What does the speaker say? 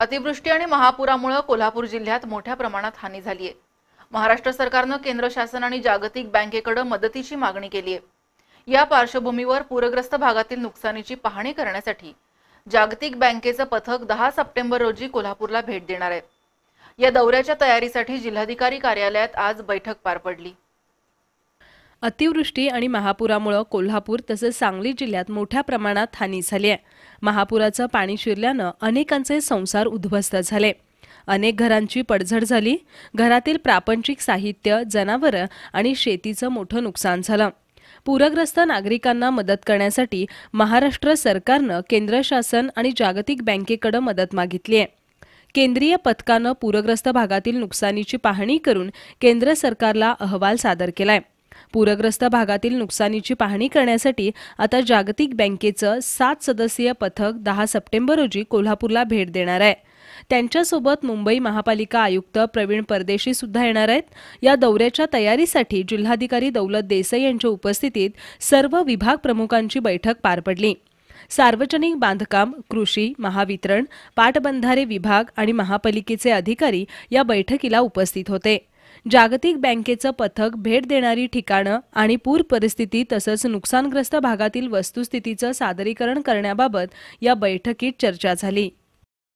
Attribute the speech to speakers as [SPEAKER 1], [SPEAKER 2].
[SPEAKER 1] अतिवृष्टी आणि महापुरामुळे कोल्हापूर जिल्ह्यात मोठ्या प्रमाणात हानी झाली आहे. महाराष्ट्र सरकारनं केंद्र शासन आणि जागतिक बँकेकडे मदतीची मागणी केली आहे. या पार्श्वभूमीवर पूरग्रस्त भागातील नुकसानीची पाहणी करण्यासाठी जागतिक बँकेचं पथक दहा सप्टेंबर रोजी कोल्हापूरला भेट देणार आहे. या दौऱ्याच्या तयारीसाठी जिल्हाधिकारी कार्यालयात आज बैठक पार पडली.
[SPEAKER 2] अतिवृष्टी आणि महापुरामुळं कोल्हापूर तसंच सांगली जिल्ह्यात मोठ्या प्रमाणात हानी झाली आहे. महापुराचं पाणी शिरल्यानं अनेकांचे संसार उद्ध्वस्त झाले. अनेक घरांची पडझड झाली. घरातील प्रापंचिक साहित्य जनावरं आणि शेतीचं मोठं नुकसान झालं. पूरग्रस्त नागरिकांना मदत करण्यासाठी महाराष्ट्र सरकारनं केंद्र शासन आणि जागतिक बँकेकडे मदत मागितली आहे. केंद्रीय पथकानं पूरग्रस्त भागातील नुकसानीची पाहणी करून केंद्र सरकारला अहवाल सादर केलाय. पूरग्रस्त भागातील नुकसानीची पाहणी करण्यासाठी आता जागतिक बँकेचं सात सदस्यीय पथक दहा सप्टेंबर रोजी कोल्हापूरला भेट देणार आहे. त्यांच्यासोबत मुंबई महापालिका आयुक्त प्रवीण परदेशी सुद्धा येणार आहेत. या दौऱ्याच्या तयारीसाठी जिल्हाधिकारी दौलत देसाई यांच्या उपस्थितीत सर्व विभाग प्रमुखांची बैठक पार पडली. सार्वजनिक बांधकाम कृषी महावितरण पाटबंधारे विभाग आणि महापालिकेचे अधिकारी या बैठकीला उपस्थित होते. जागतिक बँकेचं पथक भेट देणारी ठिकाणं आणि पूर परिस्थिती तसंच नुकसानग्रस्त भागातील वस्तुस्थितीचं सादरीकरण करण्याबाबत या बैठकीत चर्चा झाली.